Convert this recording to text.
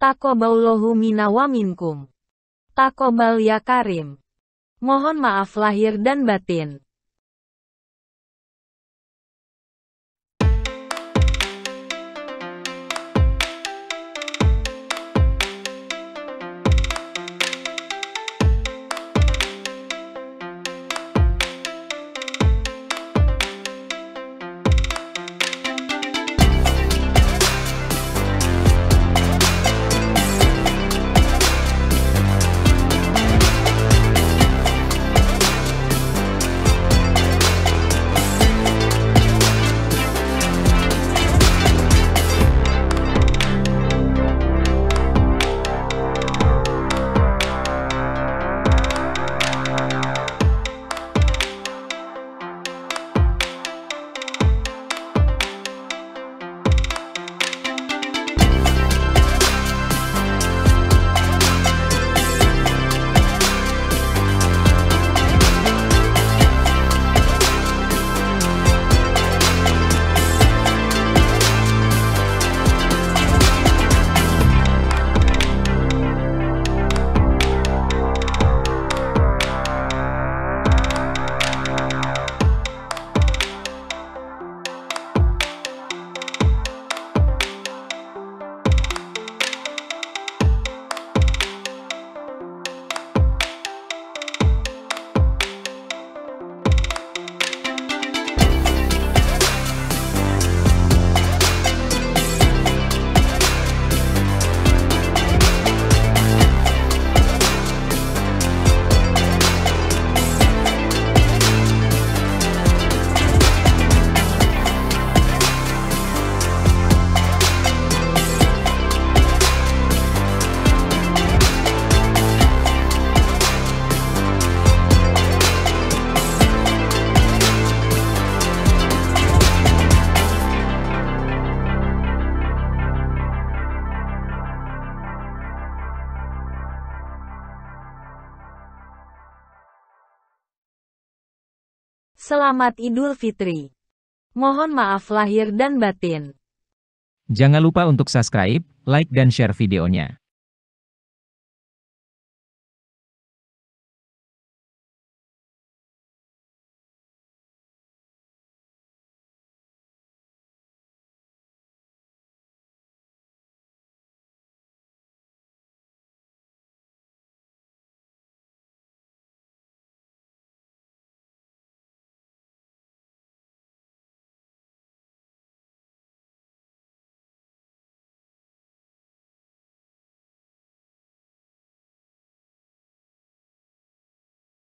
Takoballahu mina. Takobal ya karim. Mohon maaf lahir dan batin. Selamat Idul Fitri. Mohon maaf lahir dan batin. Jangan lupa untuk subscribe, like dan share videonya.